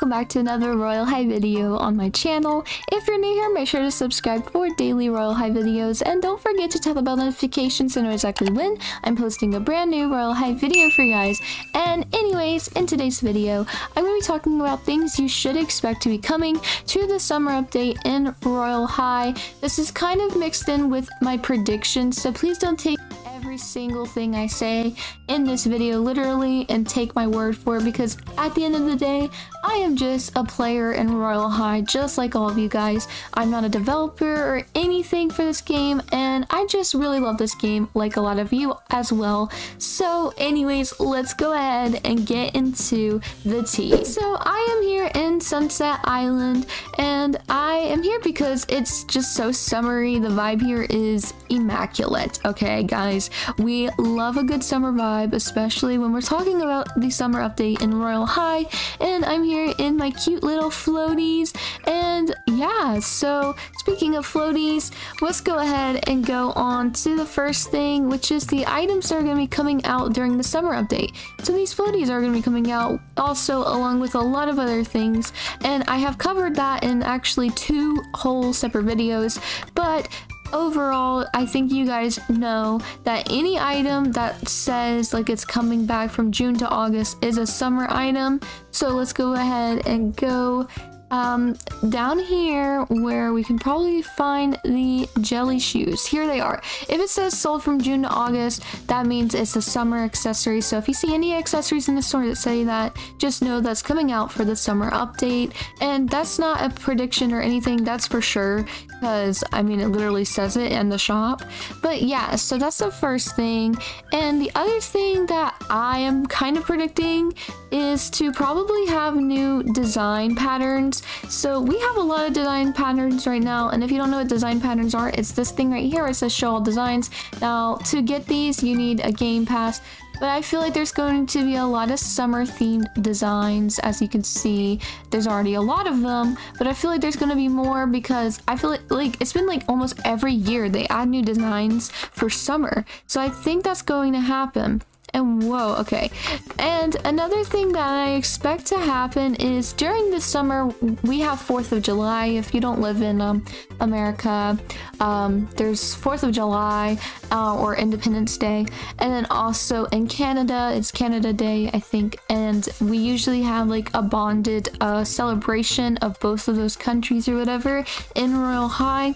welcome back to another Royale High video on my channel. If you're new here, make sure to subscribe for daily Royale High videos and don't forget to tap the bell notifications to know exactly when I'm posting a brand new Royale High video for you guys. And anyways, in today's video, I'm going to be talking about things you should expect to be coming to the summer update in Royale High. This is kind of mixed in with my predictions, so please don't take every single thing I say in this video literally and take my word for it because at the end of the day, I am just a player in Royale High just like all of you guys. I'm not a developer or anything for this game and I just really love this game like a lot of you as well. So anyways, let's go ahead and get into the tea. So I am here in Sunset Island and I am here because it's just so summery. The vibe here is immaculate. Okay guys, we love a good summer vibe, especially when we're talking about the summer update in Royale High. And I'm here in my cute little floaties. And yeah, so speaking of floaties, let's go ahead and go on to the first thing, which is the items that are going to be coming out during the summer update. So these floaties are going to be coming out also along with a lot of other things. And I have covered that in actually two whole separate videos. But overall i think you guys know that any item that says like it's coming back from june to august is a summer item. So let's go ahead and go um, down here where we can probably find the jelly shoes. Here they are. If it says sold from June to August, that means it's a summer accessory. So if you see any accessories in the store that say that, just know that's coming out for the summer update. And that's not a prediction or anything, that's for sure. Because, I mean, it literally says it in the shop. But yeah, so that's the first thing. And the other thing that I am kind of predicting is to probably have new design patterns so we have a lot of design patterns right now. And if you don't know what design patterns are, it's this thing right here. It says show all designs. Now to get these, you need a game pass. But I feel like there's going to be a lot of summer themed designs. As you can see, there's already a lot of them, but I feel like there's going to be more because I feel like, like it's been like almost every year they add new designs for summer. So I think that's going to happen. And whoa, okay. And another thing that I expect to happen is during the summer, we have 4th of July. If you don't live in um, America, um, there's 4th of July uh, or Independence Day. And then also in Canada, it's Canada Day, I think. And we usually have like a bonded uh, celebration of both of those countries or whatever in Royale High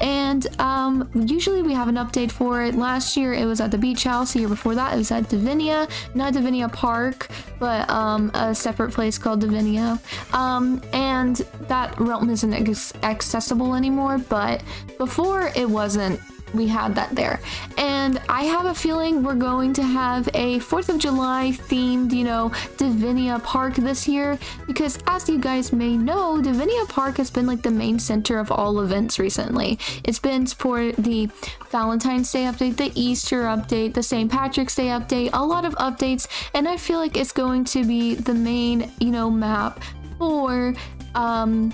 and um, usually we have an update for it. Last year it was at the beach house, the year before that it was at Divinia, not Divinia Park, but um, a separate place called Divinia. Um, and that realm isn't accessible anymore, but before it wasn't we had that there. And I have a feeling we're going to have a 4th of July themed, you know, Divinia Park this year because as you guys may know, Divinia Park has been like the main center of all events recently. It's been for the Valentine's Day update, the Easter update, the St. Patrick's Day update, a lot of updates, and I feel like it's going to be the main, you know, map for um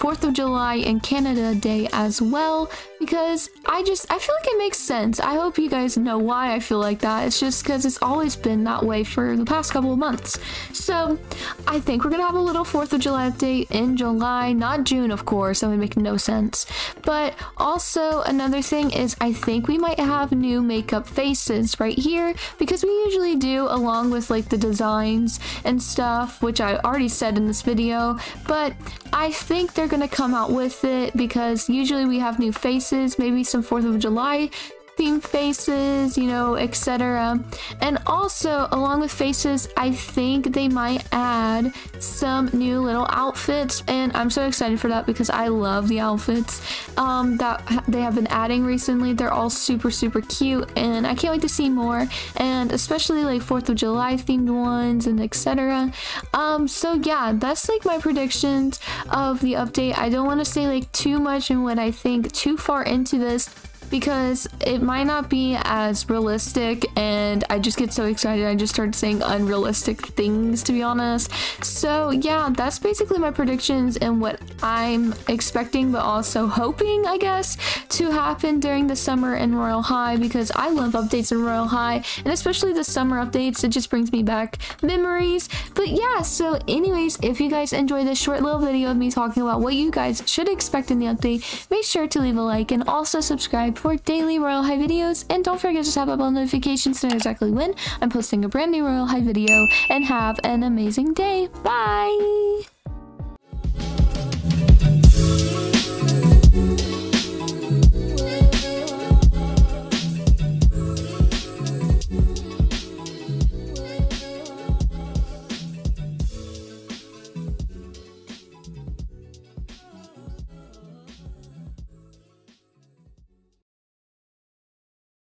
4th of July and Canada Day as well because I just I feel like it makes sense. I hope you guys know why I feel like that. It's just because it's always been that way for the past couple of months. So I think we're gonna have a little 4th of July update in July, not June of course, that would make no sense. But also another thing is I think we might have new makeup faces right here because we usually do along with like the designs and stuff, which I already said in this video, but I think they're gonna come out with it because usually we have new faces, maybe some 4th of July theme faces, you know, etc. And also, along with faces, I think they might add some new little outfits, and I'm so excited for that because I love the outfits um, that they have been adding recently. They're all super, super cute, and I can't wait to see more, and especially like 4th of July themed ones and etc. Um, so yeah, that's like my predictions of the update. I don't want to say like too much and what I think too far into this because it might not be as realistic and I just get so excited I just start saying unrealistic things to be honest. So yeah, that's basically my predictions and what I'm expecting but also hoping I guess to happen during the summer in Royale High because I love updates in Royale High and especially the summer updates. It just brings me back memories. But yeah, so anyways, if you guys enjoyed this short little video of me talking about what you guys should expect in the update, make sure to leave a like and also subscribe for daily Royale High videos. And don't forget to tap up on notifications to know exactly when I'm posting a brand new Royale High video. And have an amazing day. Bye!